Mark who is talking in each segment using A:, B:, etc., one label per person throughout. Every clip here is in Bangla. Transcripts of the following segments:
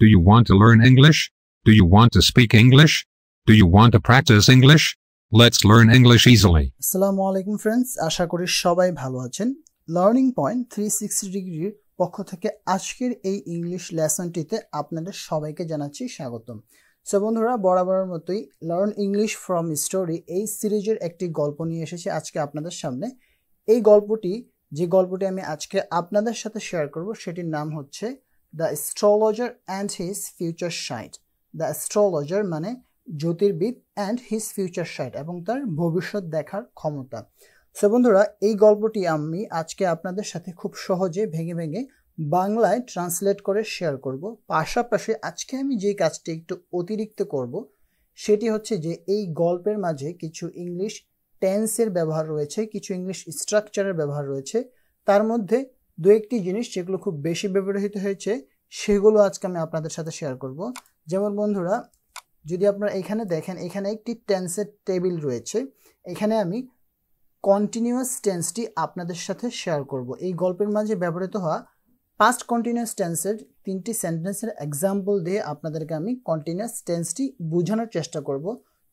A: Do you want to learn English? Do you want to speak English? Do you want to practice English? Let's learn English easily.
B: আসসালামু আলাইকুম ফ্রেন্ডস আশা করি সবাই ভালো আছেন লার্নিং পয়েন্ট থ্রি সিক্সটি ডিগ্রির পক্ষ থেকে আজকের এই ইংলিশ লেসনটিতে আপনাদের সবাইকে জানাচ্ছি স্বাগতম সো বন্ধুরা, বরাবরের মতোই লার্ন ইংলিশ ফ্রম স্টোরি এই সিরিজের একটি গল্প নিয়ে এসেছি আজকে আপনাদের সামনে এই গল্পটি, যে গল্পটি আমি আজকে আপনাদের সাথে শেয়ার করব, সেটির নাম হচ্ছে the astrologer and his future sight the astrologer মানে জ্যোতির্বিদ অ্যান্ড হিজ ফিউচার সাইট এবং তার ভবিষ্যৎ দেখার ক্ষমতা। সো বন্ধুরা, এই গল্পটি আমি আজকে আপনাদের সাথে খুব সহজে ভেঙে ভেঙে বাংলায় ট্রান্সলেট করে শেয়ার করব। পাশাপাশি আজকে আমি যে কাজটি একটু অতিরিক্ত করব, সেটি হচ্ছে যে এই গল্পের মাঝে কিছু ইংলিশ টেন্সের ব্যবহার রয়েছে, কিছু ইংলিশ স্ট্রাকচারের ব্যবহার রয়েছে। তার মধ্যে দু একটি জিনিস যেগুলো খুব বেশি ব্যবহৃত হয়েছে, সেগুলো আজকে আমি আপনাদের সাথে শেয়ার করব। যেমন বন্ধুরা, যদি আপনারা এখানে দেখেন, এখানে একটি টেন্সের টেবিল রয়েছে। এখানে আমি কন্টিনিউয়াস টেন্সটি আপনাদের সাথে শেয়ার করব। এই গল্পের মাঝে ব্যবহৃত হওয়া পাস্ট কন্টিনিউয়াস টেন্সের তিনটি সেন্টেন্সের এক্সাম্পল দিয়ে আপনাদেরকে আমি কন্টিনিউয়াস টেন্সটি বোঝানোর চেষ্টা করব।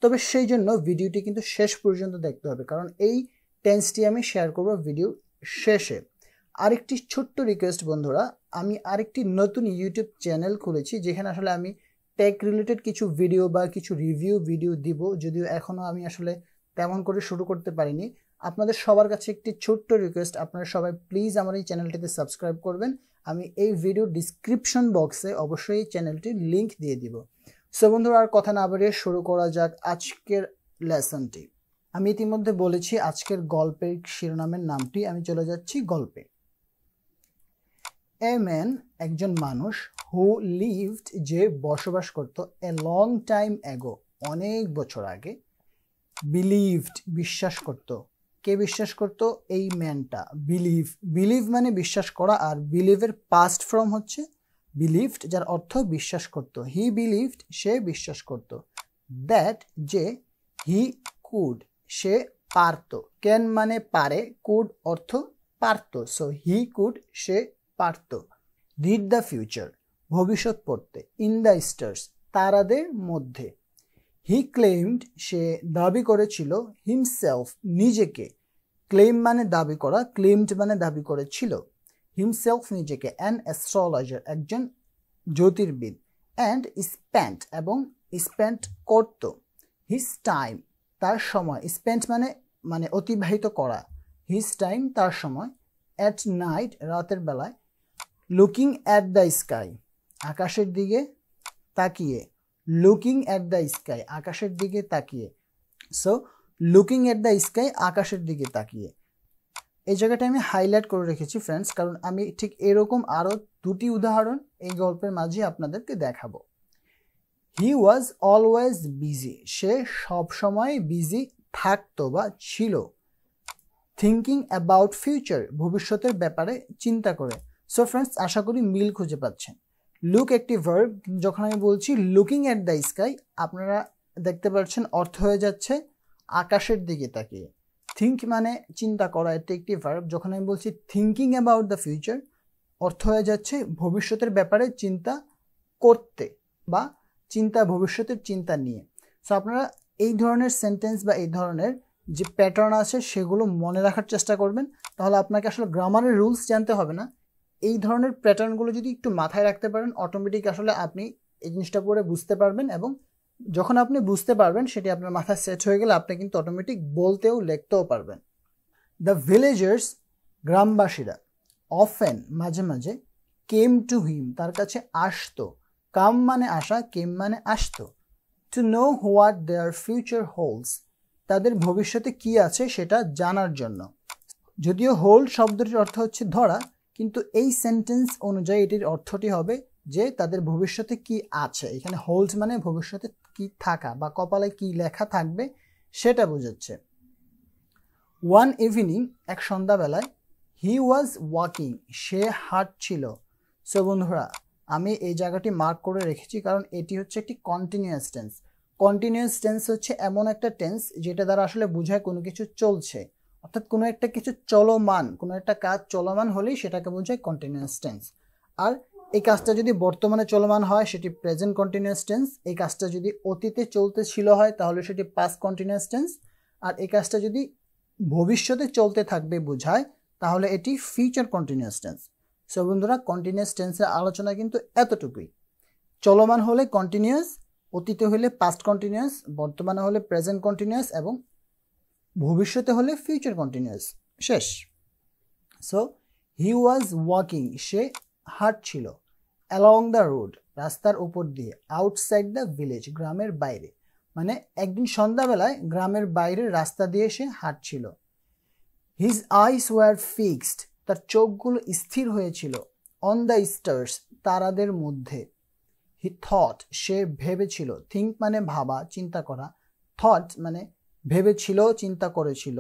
B: তবে সেই জন্য ভিডিওটি কিন্তু শেষ পর্যন্ত দেখতে হবে, কারণ এই টেন্সটি আমি শেয়ার করব ভিডিও শেষে। আরেকটি ছোট্ট রিকোয়েস্ট বন্ধুরা, আমি আরেকটি নতুন ইউটিউব চ্যানেল খুলেছি, যেখানে আসলে আমি টেক রিলেটেড কিছু ভিডিও বা কিছু রিভিউ ভিডিও দিব, যদিও এখনও আমি আসলে তেমন করে শুরু করতে পারিনি। আপনাদের সবার কাছে একটি ছোট্ট রিকোয়েস্ট আপনারা সবাই প্লিজ আমার এই চ্যানেলটিতে সাবস্ক্রাইব করবেন। আমি এই ভিডিও ডিসক্রিপশন বক্সে অবশ্যই এই চ্যানেলটির লিঙ্ক দিয়ে দিব। সো বন্ধুরা, আর কথা না বাড়িয়ে শুরু করা যাক আজকের লেসনটি আমি ইতিমধ্যে বলেছি আজকের গল্পের শিরোনামের নামটি, আমি চলে যাচ্ছি গল্পে। এ ম্যান একজন মানুষ হু লিভড যে বসবাস করত এ লং টাইম এগো অনেক বছর আগে বিলিভড বিশ্বাস করত। কে বিশ্বাস করত? এই ম্যানটা বিলিভ বিলিভ মানে বিশ্বাস করা, আর বিলিভের পাস্ট ফর্ম হচ্ছে বিলিভড যার অর্থ বিশ্বাস করত। হি বিলিভড সে বিশ্বাস করত। দ্যাট যে হি কুড সে পারত। ক্যান মানে পারে কুড অর্থ পারত। সো হি কুড সে পারত। রিড দ্য ফিউচার ভবিষ্যৎ পড়তে ইন দ্য স্টার্স তারাদের মধ্যে। হি ক্লেইমড সে দাবি করেছিল হিমসেলফ নিজেকে। ক্লেম মানে দাবি করা ক্লেমড মানে দাবি করেছিল। হিমসেলফ নিজেকে অ্যান অ্যাস্ট্রোলজার একজন জ্যোতির্বিদ। অ্যান্ড স্প্যান্ট এবং স্পেন্ট করত। হিস টাইম তার সময়। স্পেন্ট মানে মানে অতিবাহিত করা। হিস টাইম তার সময়। অ্যাট নাইট রাতের বেলায়। লুকিং অ্যাট দ্য স্কাই আকাশের দিকে তাকিয়ে। লুকিং অ্যাট দ্য স্কাই আকাশের দিকে তাকিয়ে। So looking at the sky আকাশের দিকে তাকিয়ে। এই জায়গাটা আমি হাইলাইট করে রেখেছি ফ্রেন্ডস কারণ আমি ঠিক এরকম আরও দুটি উদাহরণ এই গল্পের মাঝে আপনাদেরকে দেখাবো। হি ওয়াজ অলওয়েজ বিজি সে সব সময় বিজি থাকতো বা ছিল। থিঙ্কিং অ্যাবাউট ফিউচার ভবিষ্যতের ব্যাপারে চিন্তা করে। সো ফ্রেন্ডস আশা করি মিল খুঁজে পাচ্ছেন। লুক একটি ভার্ব যখন আমি বলছি লুকিং অ্যাট দ্য স্কাই আপনারা দেখতে পাচ্ছেন অর্থ হয়ে যাচ্ছে আকাশের দিকে তাকিয়ে। থিঙ্ক মানে চিন্তা করা, এটি একটি ভার্ব যখন আমি বলছি থিঙ্কিং অ্যাবাউট দ্য ফিউচার অর্থ হয়ে যাচ্ছে ভবিষ্যতের ব্যাপারে চিন্তা করতে বা চিন্তা, ভবিষ্যতের চিন্তা নিয়ে। সো আপনারা এই ধরনের সেন্টেন্স বা এই ধরনের যে প্যাটার্ন আছে, সেগুলো মনে রাখার চেষ্টা করবেন। তাহলে আপনাকে আসলে গ্রামারের রুলস জানতে হবে না। এই ধরনের প্যাটার্নগুলো যদি একটু মাথায় রাখতে পারেন অটোমেটিক আসলে আপনি এই জিনিসটা পরে বুঝতে পারবেন এবং যখন আপনি বুঝতে পারবেন, সেটি আপনার মাথায় সেট হয়ে গেলে আপনি কিন্তু অটোমেটিক বলতেও লিখতেও পারবেন। দ্য ভিলেজার্স গ্রামবাসীরা অফেন মাঝে মাঝে কেম টু হিম তার কাছে আসতো। কাম মানে আসা কেম মানে আসতো। To know what their future holds তাদের ভবিষ্যতে কি আছে সেটা জানার জন্য। যদিও হোল্ড শব্দটির অর্থ হচ্ছে ধরা কিন্তু এই সেন্টেন্স অনুযায়ী এটির অর্থটি হবে যে তাদের ভবিষ্যতে কি আছে। এখানে হোল্ড মানে ভবিষ্যতে কি থাকা বা কপালে কি লেখা থাকবে সেটা বোঝাচ্ছে। ওয়ান ইভিনিং এক সন্ধ্যাবেলায় হি ওয়াজ ওয়াকিং সে হাঁটছিল। সো বন্ধুরা, আমি এই জায়গাটি মার্ক করে রেখেছি কারণ এটি হচ্ছে একটি কন্টিনিউয়াস টেন্স কন্টিনিউয়াস টেন্স হচ্ছে এমন একটা টেন্স যেটা দ্বারা আসলে বোঝায় কোনো কিছু চলছে। অর্থাৎ কোনো একটা কিছু চলমান, কোনো একটা কাজ চলমান হলেই সেটাকে বোঝায় কন্টিনিউয়াস টেন্স আর এই কাজটা যদি বর্তমানে চলমান হয়, সেটি প্রেজেন্ট কন্টিনিউয়াস টেন্স এই কাজটা যদি অতীতে চলতে ছিল হয়, তাহলে সেটি পাস্ট কন্টিনিউয়াস টেন্স আর এই কাজটা যদি ভবিষ্যতে চলতে থাকবে বোঝায়, তাহলে এটি ফিউচার কন্টিনিউয়াস টেন্স সো বন্ধুরা কন্টিনিউয়াস টেন্সের আলোচনা কিন্তু এতটুকুই। চলমান হলে কন্টিনিউয়াস অতীতে হলে পাস্ট কন্টিনিউয়াস বর্তমানে হলে প্রেজেন্ট কন্টিনিউয়াস এবং ভবিষ্যতে হলে ফিউচার কন্টিনিউয়াস শেষ। সো হি ওয়াজ ওয়াকিং সে হাঁটছিল অ্যালং দ্য রোড রাস্তার উপর দিয়ে আউটসাইড দ্য ভিলেজ গ্রামের বাইরে। মানে একদিন সন্ধ্যাবেলায় গ্রামের বাইরে রাস্তা দিয়ে সে হাঁটছিল। হিজ আইস ওয়ার ফিক্সড তার চোখগুলো স্থির হয়েছিল অন দ্য স্টার্স তারাদের মধ্যে। হি থট সে ভেবেছিল থিঙ্ক মানে ভাবা, চিন্তা করা। থট মানে ভেবেছিল, চিন্তা করেছিল।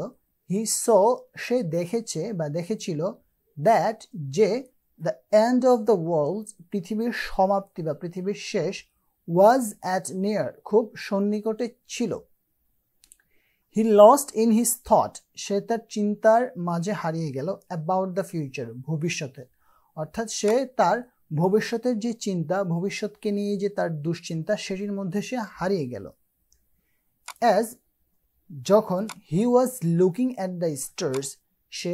B: হি সো সে দেখেছে বা দেখেছিল দ্যাট যে the end of the world পৃথিবীর সমাপ্তি বা পৃথিবীর শেষ ওয়াজ অ্যাট নিয়ার খুব সন্নিকটে ছিল। He lost in his thought সে তার চিন্তার মাঝে হারিয়ে গেল অ্যাবাউট দ্য ফিউচার ভবিষ্যতে। অর্থাৎ সে তার ভবিষ্যতের যে চিন্তা, ভবিষ্যৎকে নিয়ে যে তার দুশ্চিন্তা, সেটির মধ্যে সে হারিয়ে গেল। অ্যাজ যখন he was looking at the stars সে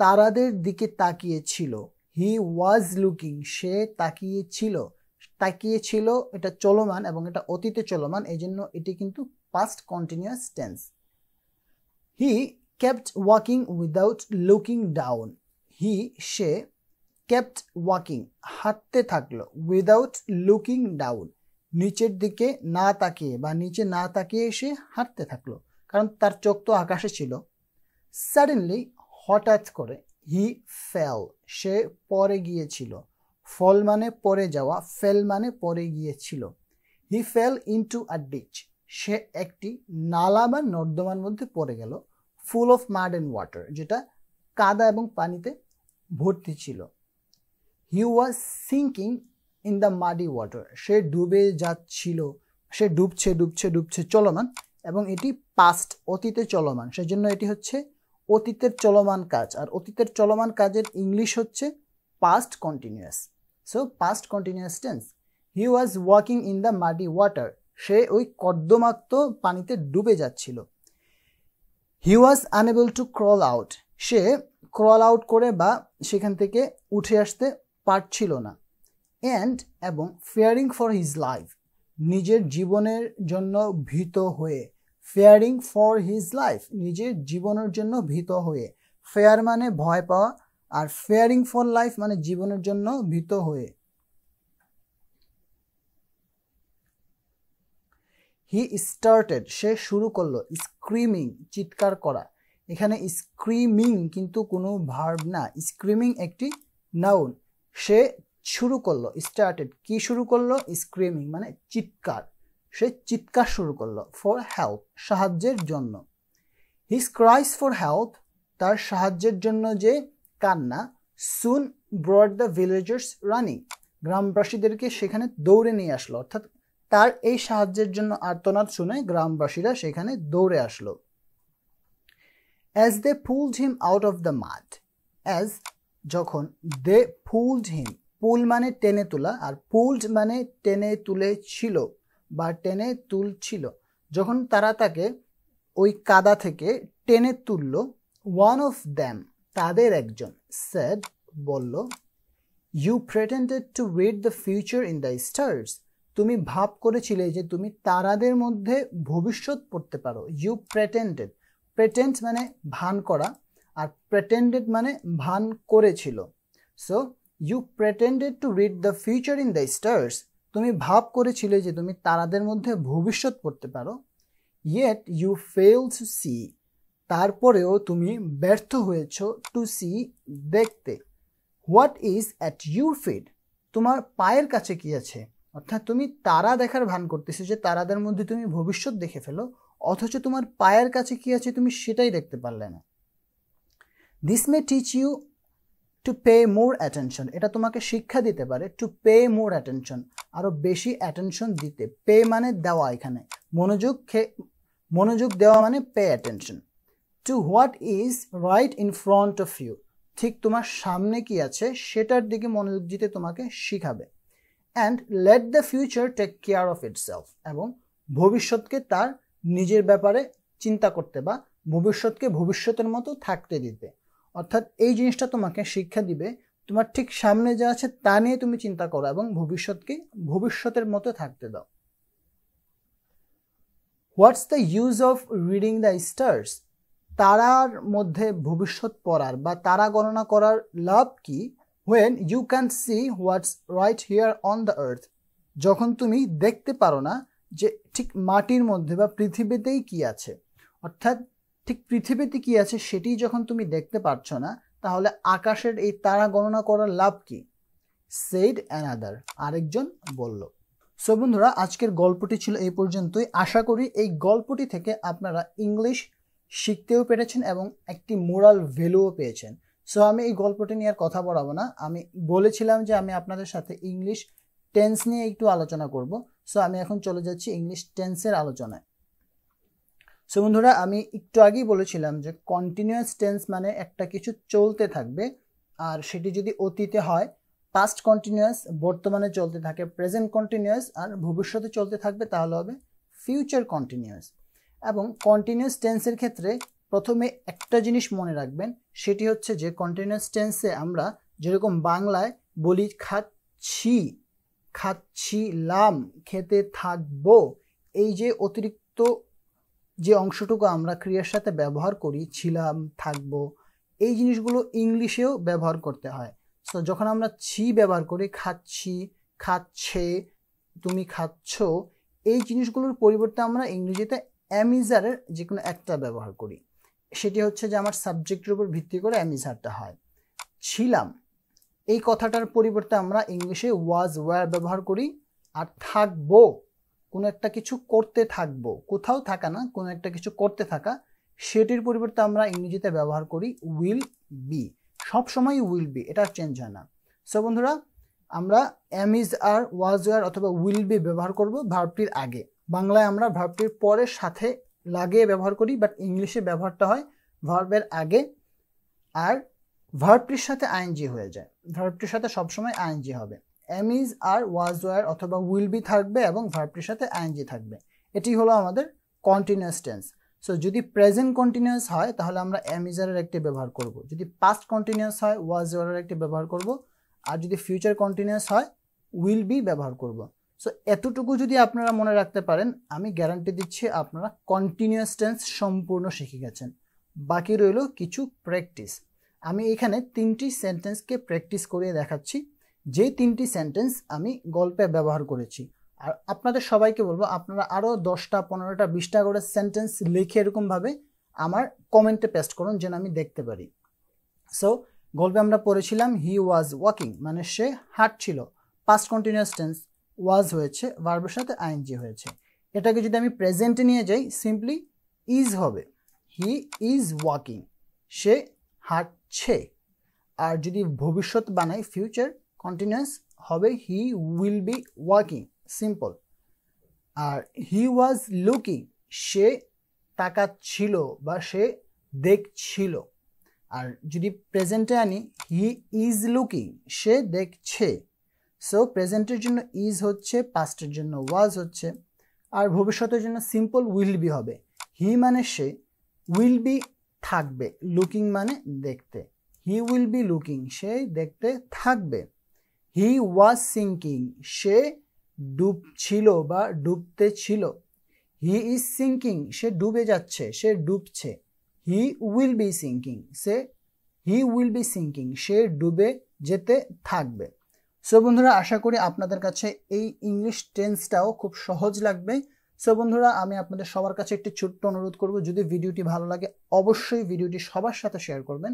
B: তারাদের দিকে তাকিয়েছিল। হি ওয়াজ লুকিং সে তাকিয়েছিল। তাকিয়েছিল এটা চলমান এবং এটা অতীতে চলমান এই জন্য এটি কিন্তু past continuous tense he kept walking without looking down he say kept walking হাঁটতে থাকল উইদাউট লুকিং ডাউন নিচের দিকে না তাকিয়ে বা নিচে না তাকিয়ে এসে হাঁটতে থাকল। কারণ তার চোখ তো আকাশে ছিল। সাডেনলি হঠাৎ করে হি ফেল সে পরে গিয়েছিল। ফল মানে পরে যাওয়া ফেল মানে পরে গিয়েছিল। He fell into a ditch সে একটি নালা বা নর্দমার মধ্যে পড়ে গেল full of mud and water যেটা কাদা এবং পানিতে ভর্তি ছিল। He was sinking in the muddy water সে ডুবে যাচ্ছিল, সে ডুবছে ডুবছে ডুবছে, চলমান। এবং এটি পাস্ট অতীতে চলমান। সেজন্য এটি হচ্ছে অতীতের চলমান কাজ। আর অতীতের চলমান কাজের ইংলিশ হচ্ছে past continuous so past continuous tense he was walking in the muddy water সে ওই কর্দমাক্ত পানিতে ডুবে যাচ্ছিল। He was unable to crawl out say crawl out করে বা সেখান থেকে উঠে আসতে পারছিল না। অ্যান্ড এবং ফেয়ারিং ফর হিজ লাইফ নিজের জীবনের জন্য ভীত হয়ে ফেয়ারিং ফর হিজ লাইফ, নিজের জীবনের জন্য ভীত হয়ে। ফেয়ার মানে ভয় পাওয়া আর ফেয়ারিং ফর লাইফ মানে জীবনের জন্য ভীত হয়ে। হি স্টার্টেড, সে শুরু করল, স্ক্রিমিং, চিৎকার করা। এখানে স্ক্রিমিং কিন্তু কোনো ভার্ব না, স্ক্রিমিং একটি নাউন। সে শুরু করল, স্টার্টেড। কি শুরু করল? স্ক্রিমিং মানে চিৎকার। সে চিৎকার শুরু করল ফর হেল্প সাহায্যের জন্য। হিস ক্রাইস ফর হেল্প তার সাহায্যের জন্য যে কান্না soon brought the villagers running গ্রামবাসীদেরকে সেখানে দৌড়ে নিয়ে আসলো, অর্থাৎ তার এই সাহায্যের জন্য আর্তনাদ শুনে গ্রামবাসীরা সেখানে দৌড়ে আসলো। As they pulled him out of the mud as যখন দে পুলড হিম পুল মানে টেনে তোলা, আর পুলড মানে টেনে তুলে ছিল বা টেনে তুলছিল। যখন তারা তাকে ওই কাদা থেকে টেনে তুলল ওয়ান অফ দ্যাম তাদের একজন স্যাড বলল you pretended to wait the future in the stars তুমি ভাব করেছিলে যে তুমি তারাদের মধ্যে ভবিষ্যৎ পড়তে পারো। ইউ প্রেটেন্ডেড প্রেটেন্ট মানে ভান করা আর প্রেটেন্ডেড মানে ভান করেছিল। So you pretended to read the future in the stars তুমি ভাব করেছিলে যে তুমি তারাদের মধ্যে ভবিষ্যৎ পড়তে পারো yet you fail to see তারপরেও তুমি ব্যর্থ হয়েছ টু সি দেখতে। What is at your feet তোমার পায়ের কাছে কি আছে? অর্থাৎ তুমি তারা দেখার ভান করতেছো যে তারাদের মধ্যে তুমি ভবিষ্যৎ দেখে ফেলো, অথচ তোমার পায়ের কাছে কি আছে তুমি সেটাই দেখতে পারলে না। This may teach you to pay more attention এটা তোমাকে শিক্ষা দিতে পারে টু পে মোর অ্যাটেনশন আরও বেশি অ্যাটেনশন দিতে। পে মানে দেওয়া এখানে। মনোযোগ মনোযোগ দেওয়া মানে pay attention to what is right in front of you ঠিক তোমার সামনে কি আছে সেটার দিকে মনোযোগ দিতে তোমাকে শিখাবে। And let the future take care of itself এবং ভবিষ্যৎকে তার নিজের ব্যাপারে চিন্তা করতে বা ভবিষ্যৎকে ভবিষ্যতের মতো থাকতে দিতে। অর্থাৎ এই জিনিসটা তোমাকে শিক্ষা দিবে, তোমার ঠিক সামনে যা আছে তা নিয়ে তুমি চিন্তা করো এবং ভবিষ্যৎকে, ভবিষ্যতের মতো থাকতে দাও। What's the use of reading the stars তারার মধ্যে ভবিষ্যৎ পড়ার বা তারা গণনা করার লাভ কি? When you can see what's right here on the earth যখন তুমি দেখতে পারো না যে ঠিক মাটির মধ্যে বা পৃথিবীতেই কি আছে। অর্থাৎ ঠিক পৃথিবীতে কি আছে সেটি যখন তুমি দেখতে পারছ না, তাহলে আকাশের এই তারা গণনা করার লাভ কি? সেইড অ্যানাদার আরেকজন বলল। সো বন্ধুরা, আজকের গল্পটি ছিল এই পর্যন্তই। আশা করি এই গল্পটি থেকে আপনারা ইংলিশ শিখতেও পেরেছেন এবং একটি মোরাল ভ্যালুও পেয়েছেন। সো আমি এই গল্পটি নিয়ে আর কথা বলাবো না। আমি বলেছিলাম যে আমি আপনাদের সাথে ইংলিশ টেন্স নিয়ে একটু আলোচনা করব। সো আমি এখন চলে যাচ্ছি ইংলিশ টেন্সের আলোচনায়। সো বন্ধুরা, আমি একটু আগেই বলেছিলাম যে কন্টিনিউয়াস টেন্স মানে একটা কিছু চলতে থাকবে, আর সেটি যদি অতীতে হয় পাস্ট কন্টিনিউয়াস বর্তমানে চলতে থাকে প্রেজেন্ট কন্টিনিউয়াস আর ভবিষ্যতে চলতে থাকবে, তাহলে হবে ফিউচার কন্টিনিউয়াস এবং কন্টিনিউয়াস টেন্সের ক্ষেত্রে প্রথমে একটা জিনিস মনে রাখবেন, সেটি হচ্ছে যে কন্টিনিউয়াস টেন্সে আমরা যেরকম বাংলায় বলি, খাচ্ছি, খাচ্ছিলাম, খেতে থাকব এই যে অতিরিক্ত যে অংশটুকু আমরা ক্রিয়ার সাথে ব্যবহার করি, ছিলাম, থাকব, এই জিনিসগুলো ইংলিশেও ব্যবহার করতে হয়। সো যখন আমরা ছি ব্যবহার করি, খাচ্ছি, খাচ্ছে, তুমি খাচ্ছ, এই জিনিসগুলোর পরিবর্তে আমরা ইংরেজিতে অ্যামিজারের যে কোনো একটা ব্যবহার করি। সেটি হচ্ছে যে আমার সাবজেক্টের উপর ভিত্তি করে অ্যামিজারটা হয়। ছিলাম, এই কথাটার পরিবর্তে আমরা ইংলিশে ওয়াজ ওয়ার ব্যবহার করি, আর থাকব কোনো একটা কিছু করতে থাকব, কোথাও থাকা না, কোনো একটা কিছু করতে থাকা, সেটির পরিবর্তে আমরা ইংরেজিতে ব্যবহার করি উইল বি সব সময় উইল বি এটা চেঞ্জ হয় না। সো বন্ধুরা, আমরা am is are was were অথবা উইল বি ব্যবহার করব ভার্বটির আগে। বাংলায় আমরা ভার্বটির পরের সাথে লাগে ব্যবহার করি বাট ইংলিশে ব্যবহারটা হয় ভার্বের আগে। আর ভার্বটির সাথে আইএনজি হয়ে যায়। ভার্বটির সাথে সবসময় আইএনজি হবে। Am is are was were অথবা উইল বি থাকবে এবং ভার্বটির সাথে আইএনজি থাকবে। এটি হলো আমাদের কন্টিনিউয়াস টেন্স সো যদি প্রেজেন্ট কন্টিনিউয়াস হয়, তাহলে আমরা অ্যামিজারের একটি ব্যবহার করব। যদি পাস্ট কন্টিনিউয়াস হয়, ওয়াজ ওয়ারের একটি ব্যবহার করব। আর যদি ফিউচার কন্টিনিউয়াস হয়, উইল বি ব্যবহার করব। সো এতটুকু যদি আপনারা মনে রাখতে পারেন, আমি গ্যারান্টি দিচ্ছি আপনারা কন্টিনিউয়াস টেন্স সম্পূর্ণ শিখে গেছেন। বাকি রইল কিছু প্র্যাকটিস আমি এখানে তিনটি সেন্টেন্সকে প্র্যাকটিস করিয়ে দেখাচ্ছি। যে তিনটি সেন্টেন্স আমি গল্পে ব্যবহার করেছি। আর আপনাদের সবাইকে বলব, আপনারা আরও দশটা, পনেরোটা, বিশটা করে সেন্টেন্স লিখে এরকমভাবে আমার কমেন্টে পেস্ট করুন যেন আমি দেখতে পারি। সো গল্পে আমরা পড়েছিলাম হি ওয়াজ ওয়াকিং মানে সে হাঁটছিল। পাস্ট কন্টিনিউয়াস টেন্স ওয়াজ হয়েছে ভার্বের সাথে আইএনজি হয়েছে। এটাকে যদি আমি প্রেজেন্টে নিয়ে যাই সিম্পলি ইজ হবে। হি ইজ ওয়াকিং সে হাঁটছে। আর যদি ভবিষ্যৎ বানাই ফিউচার কন্টিনিউয়াস হবে he will be walking simple R he was looking সে তাকাচ্ছিল বা সে দেখছিল। আর যদি প্রেজেন্টে আনি হি ইজ লুকিং সে দেখছে। সো প্রেজেন্টের জন্য ইজ হচ্ছে পাস্টের জন্য ওয়াজ হচ্ছে। আর ভবিষ্যতের জন্য সিম্পল উইল বি হবে। হি মানে সে উইল বি থাকবে লুকিং মানে দেখতে। হি উইল বি লুকিং সে দেখতে থাকবে। হি ওয়াজ সিঙ্কিং সে ডুবছিল বা ডুবতে ছিল। হি ইজ সিঙ্কিং সে ডুবে যাচ্ছে, সে ডুবছে। হি উইল বি সিঙ্কিং সে হি উইল বি সিঙ্কিং সে ডুবে যেতে থাকবে। সো বন্ধুরা, আশা করি আপনাদের কাছে এই ইংলিশ টেন্সটাও খুব সহজ লাগবে। সো বন্ধুরা, আমি আপনাদের সবার কাছে একটি ছোট্ট অনুরোধ করব, যদি ভিডিওটি ভালো লাগে, অবশ্যই ভিডিওটি সবার সাথে শেয়ার করবেন।